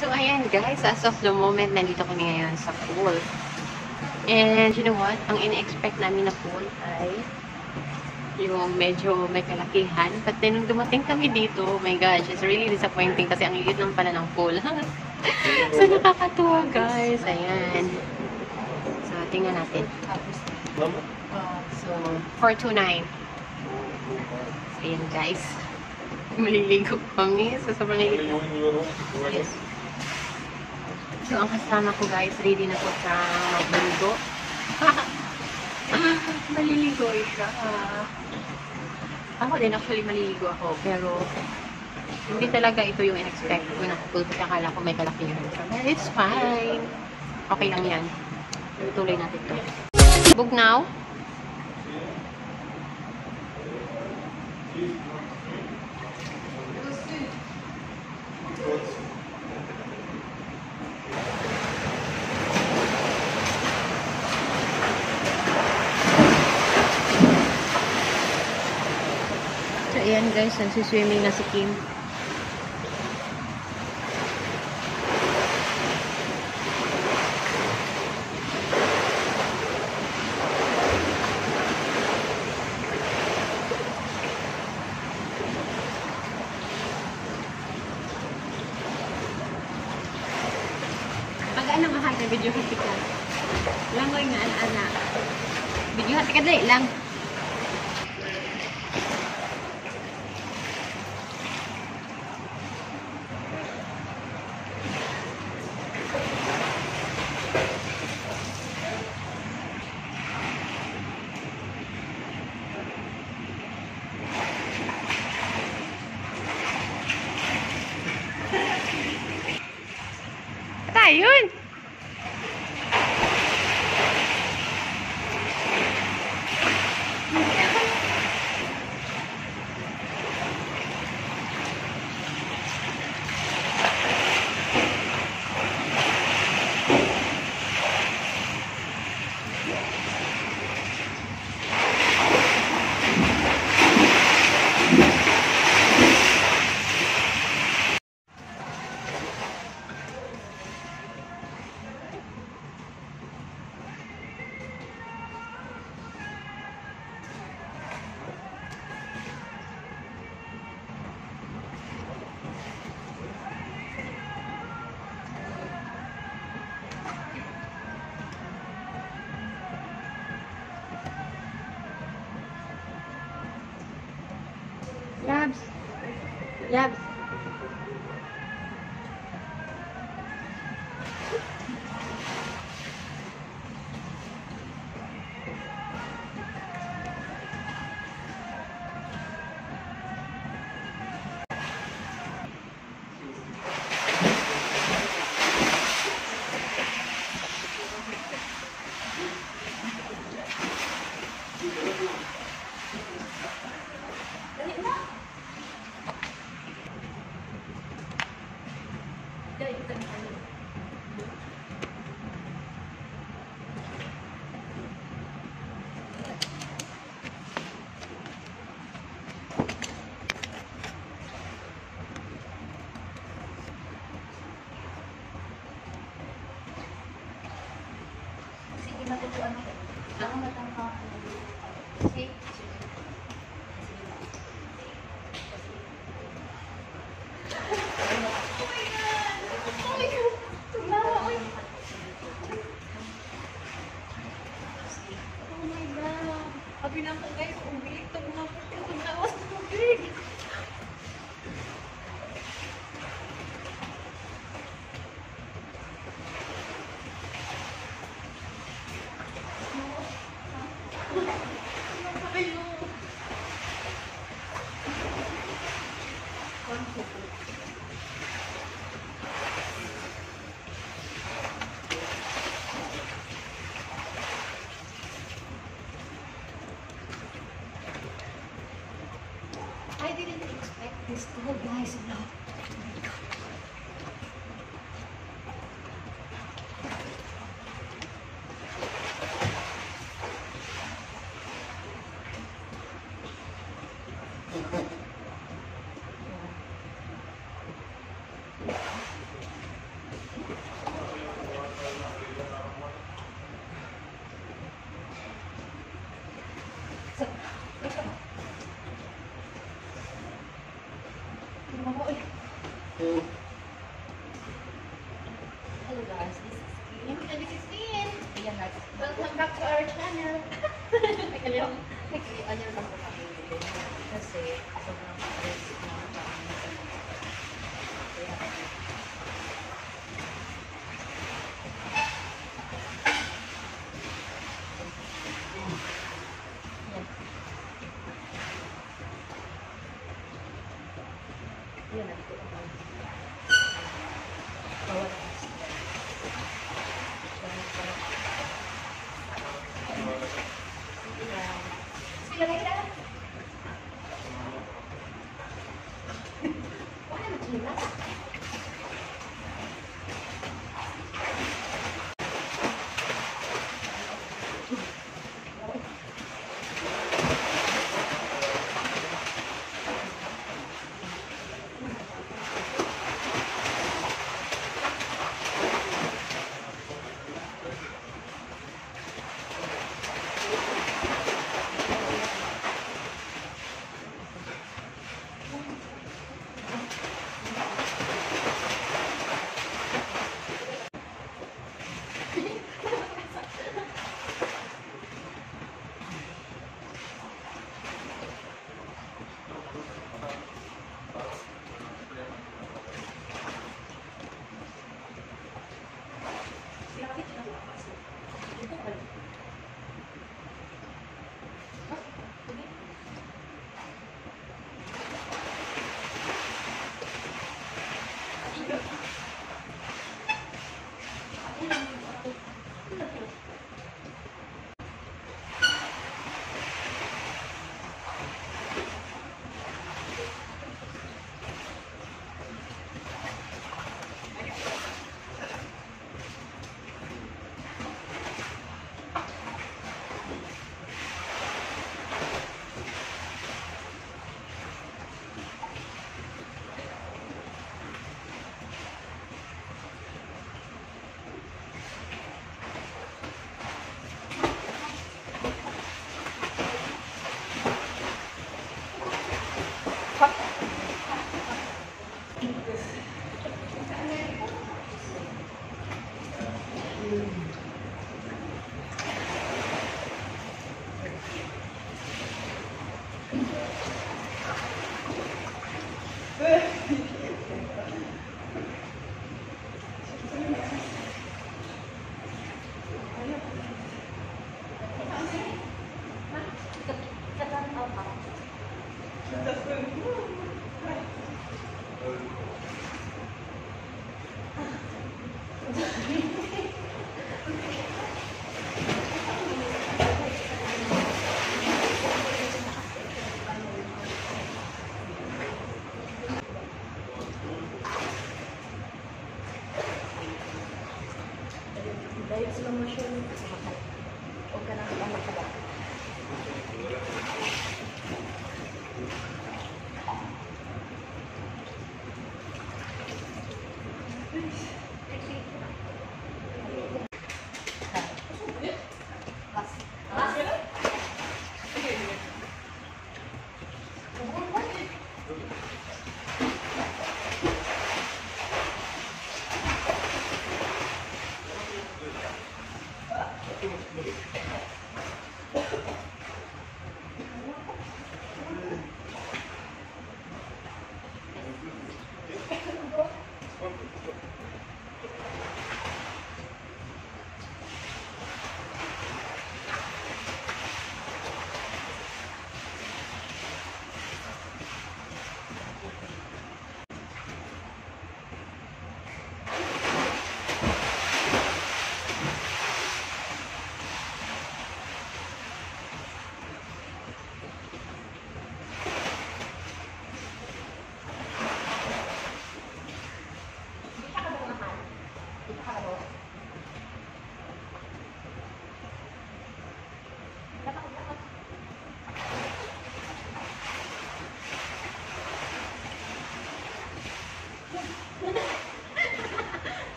So, ayan guys, as of the moment, nandito kami ngayon sa pool. And you know what? Ang in-expect namin na pool ay yung medyo may kalakihan. But then, nung dumating kami dito, oh my gosh, it's really disappointing kasi ang liit lang pala ng pool. so, nakakatuwa guys. Ayan. So, tingnan natin. So, 429. So, ayan guys. Maliligo kami sa sobrang liit. Yes. So, ang kasama ko guys, ready na po sa magligo. maliligo siya. Ako din, actually maliligo ako. Pero, hindi talaga ito yung in-expect ko na kasi akala ko may kalakihan. So, it's fine. Okay lang yan. Tuloy natin to. Bugnaw. So, ayan guys, nagsiswimming na si Kim. Pag ano mahal na video hati ka. Langoy nga ana. Video hati ka dali lang. Ayun! Labs. Grabe na guys, umbig. Ito mga po, ito na was umbig. Thank you. mo eh. Hmm. Hello guys, this is Kim. And this is Finn. Ayan guys. Welcome back to our channel. Nagkali on your back kasi sobrang stress. Wala na Amen. Dahil slow motion, huwag ka nang ano ka ba?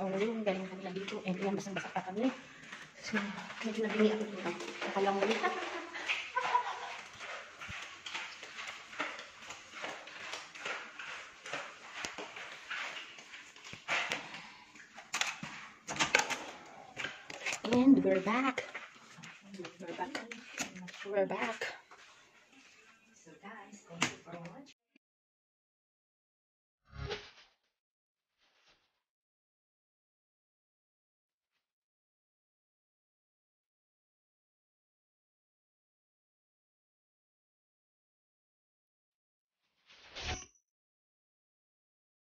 Our room. Galing kanila dito. And ayan, basang-basa pa kami. So, medyo nabili ako dito. Nakalang ulit. And we're back. We're back. We're back.